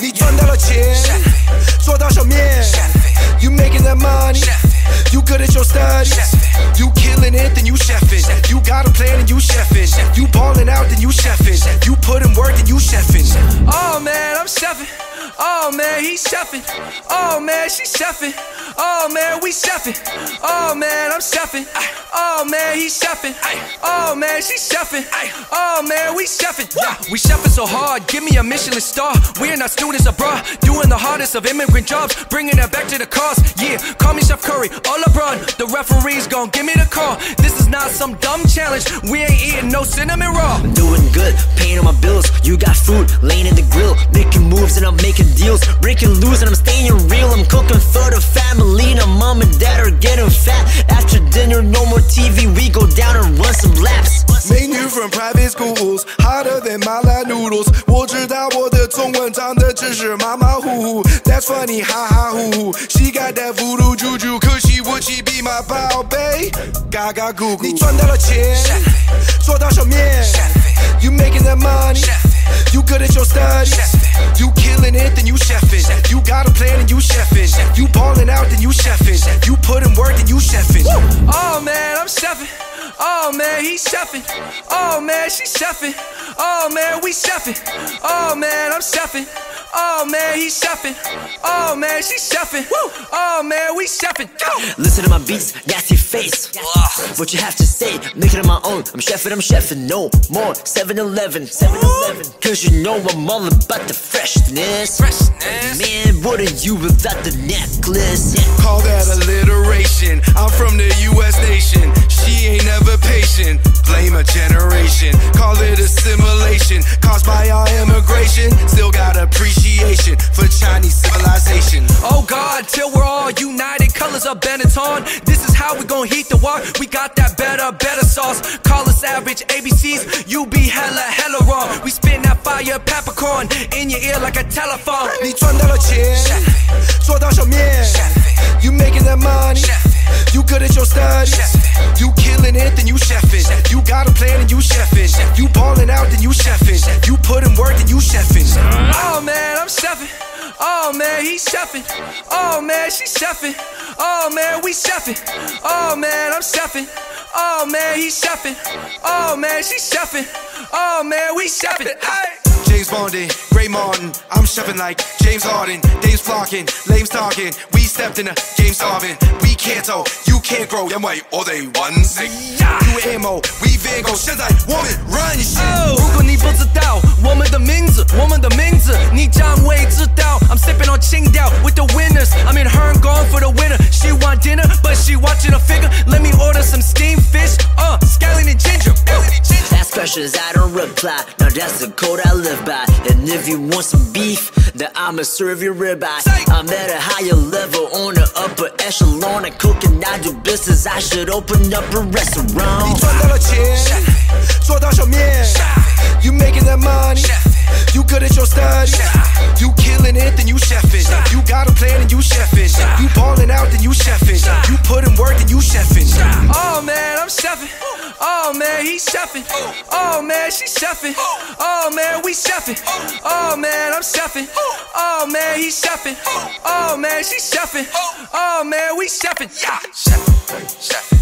你赚到了钱，做到手面，You making that money, you good at your studies, you killing it, then you chefing. You got a plan and you chefing. You balling out, then you chefing. You put in work, then you chefing. Oh man, I'm chefing. Oh man, he's chefing. Oh man, she's chefing. Oh man, we chefing. Oh man, I'm chefing. Oh man, he's chefing. Oh man, she's chefing. Oh man, we chefing. Yeah, we chefing so hard. Give me a Michelin star. We're not students abroad, doing the hardest of immigrant jobs, bringing it back to the cause. Yeah, call me Chef Curry or LeBron. The referee's gon' give me the call. This is not some dumb challenge. We ain't eating no cinnamon roll. I'm doing good, paying on my bills. You got food laying in the grill, making moves and I'm making deals, breaking loose and I'm staying real. I'm cooking for the family. Now mom and dad are getting fat. After dinner, no more TV. We go down and run some laps. Menu from private schools, hotter than mala noodles. 我知道我的中文长得只是马马虎虎。That's funny，哈哈呼呼。She got that voodoo juju，可惜我气比马宝贝，嘎嘎咕咕。你赚到了钱，做到手面，You making that money。 You good at your studies. You killing it, then you chefing. You got a plan and you chefing. You balling out, then you chefing. You put in work, then you chefing. Oh man, I'm chefing. Oh man, he's chefing. Oh man, she's chefing. Oh man, we chefing. Oh man, I'm chefing. Oh man, he's chefing. Oh man, she's chefing. Oh man, we chefing. Listen to my beats, nasty face. What you have to say, make it on my own. I'm chefing, I'm chefing, no more. 7 Eleven, 7 Eleven. Cause you know I'm all about the freshness. Freshness. Man, what are you without the necklace? Call that alliteration. I'm from the US nation. appreciation for Chinese civilization. Oh God, till we're all united, colors of Benetton. This is how we gon' heat the walk. We got that better, better sauce. Call us average ABCs. You be hella, hella wrong. We spin that fire peppercorn in your ear like a telephone. 你赚到了钱，做到手面，You making that money。You good at your studies. You killing it, then you chefing. You got a plan and you chefing. You balling out, then you chefing. You put in work, then you chefing. Oh man, I'm chefing. Oh man, he's chefing. Oh man, she's chefing. Oh man, we chefing. Oh man, I'm chefing. Oh man, he's chefing. Oh man, she's chefing. Oh man, we chefing. James Bonding, Ray Martin. I'm chefing like James Harden. Dames flocking, lames talking. We stepped in the game starving. We can't go, you can't grow. 因为我哋揾食。You ammo, we Van Gogh. 现在我们 run shit. 如果你不知道我们的名字，我们的名字你将会知道。I'm sipping on Qingdao with the winners. I'm in her and gone for the winner. She want dinner, but she watching a figure. Let me order some steamed questions, I don't reply. Now that's the code I live by. And if you want some beef, then I'ma serve you ribeye. I'm at a higher level on the upper echelon. I cook and I do business. I should open up a 你 restaurant. 赚到了钱，做到手面，You making that money。You good at your studies. You killing it, then you chefing. You got a plan and you chefing. You balling out, then you chefing. You put in work, then you chefing. Oh man, I'm chefing. Oh man, he's chefing. Oh man, she's chefing. Oh man, we chefing. Oh man, I'm chefing. Oh man, he's chefing. Oh man, she's chefing. Oh man, we chefing. Yeah, chefing.